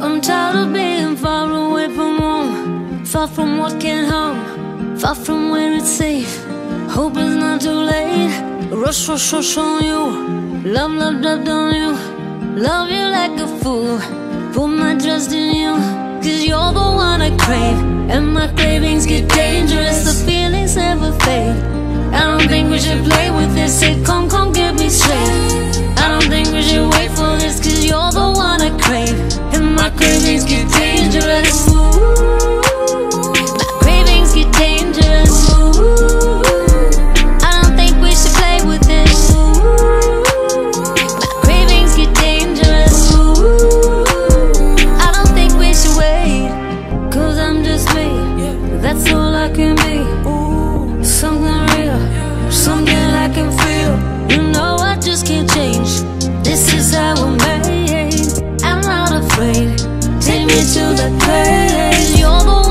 I'm tired of being far away from home, far from what can harm, far from where it's safe. Hope it's not too late. Rush, rush, rush on you. Love, love, love on you. Love you like a fool. Put my trust in you. Cause you're the one I crave. And my with to the place. You're the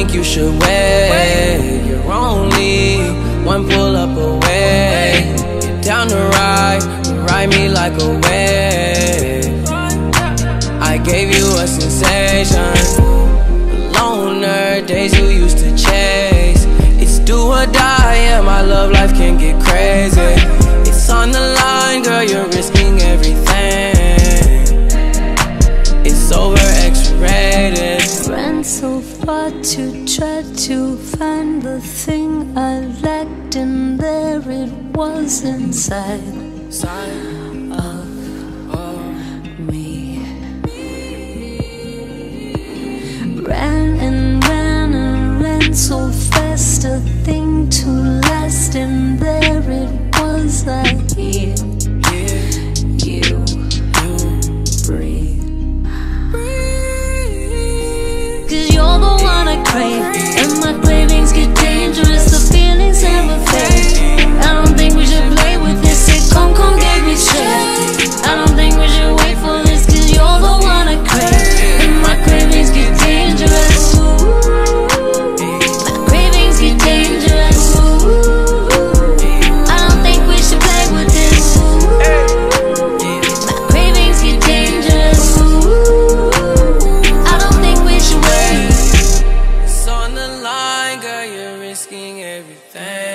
think you should wait. You're only one pull up away. Get down to ride, ride me like a wave. I gave you a sensation. Far to try to find the thing I lacked, and there it was inside of me. Ran and ran and ran so fast, a thing to last, and there it was, I. praying. And my Thank